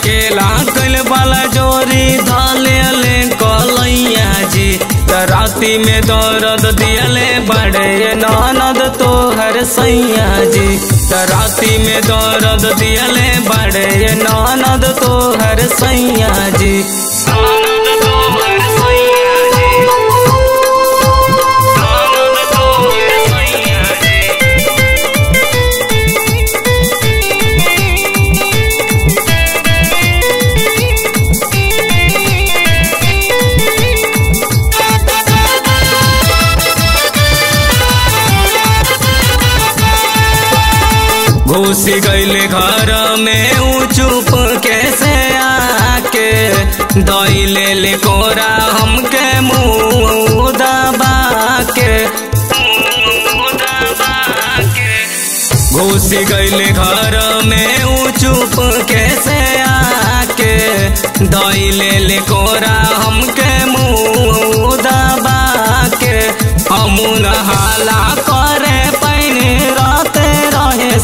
अकेला कल वाला जोरी धाले ले कलैया जी। राती में दर्द दियले बड़े ननद तो हर सैया जी। राती में दर्द दियले बड़े ननद तो हर सैया जी। घुस गईले घर में ऊ चुप कैसे आके? दईले ले कोरा हमके मुँह दबा के घुस घर में ऊ चुप कैसे आके? दईले ले कोरा हमके मुँह दबा के हम हाला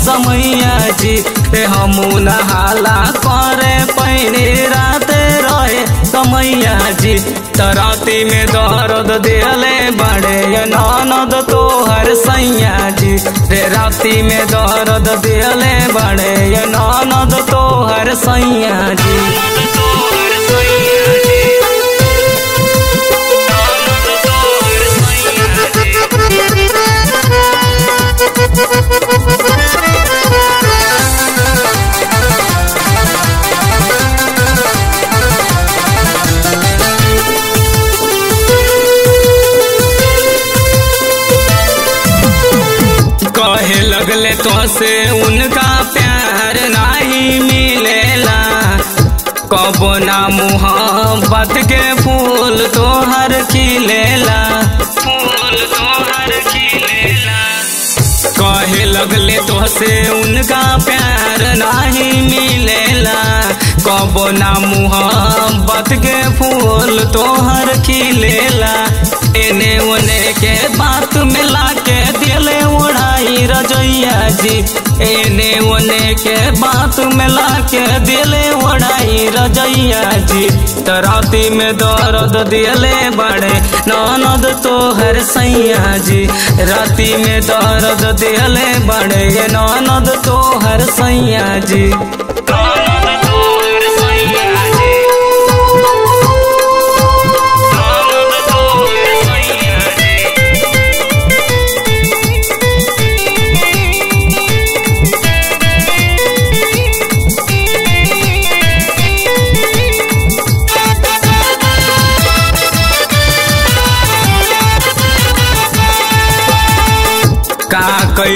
समैया जी ते हम नहाला करे पहने राते रहे समैया जी तराती में दर्द दिले बड़े ननद तोहर सैया जी रे राती में दर्द दिले बड़े ननद तोहर सैया जी लगले तो से उनका प्यार नहीं मिलेला। कबो ना मुहब्बत के फूल तो हर खिलेला। फूल तो हर खिलेला। कहे लगले तो से उनका प्यार नहीं मिलेला। कबो ना मुहब्बत के फूल तो हर खिलेला। ओने के बात मिला के दिले उड़ाई रजैया जी। तराती में दर्द दिले बड़े, ननद तोहर सैया जी। राती में दर्द दिले बड़े, ननद तोहर सैया जी।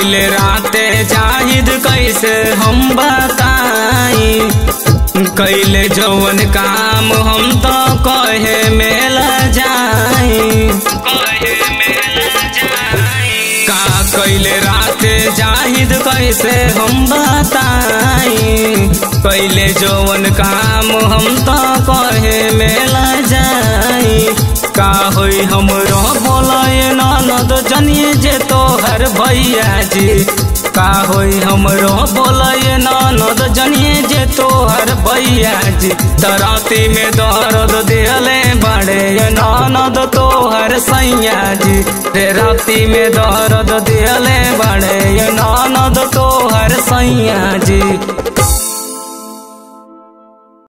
कैले राते जाहिद कैसे हम बताई। कैले जौन काम हम तो कहे मेला जाई। का कैले राते जाहिद कैसे हम बताई। कैले जवन काम हम तो कहे मेला जाई। का होई हमरो बोलाए ननद जनिए जे तोहर भैया जी। का होई हमरो बोल ननद जनिए जे तोहर भैया जी। दराती में दर्द दिले बड़े ननद तोहर सैया जी। रे राती में दर्द दिले बड़े ननद तोहर सैया जी।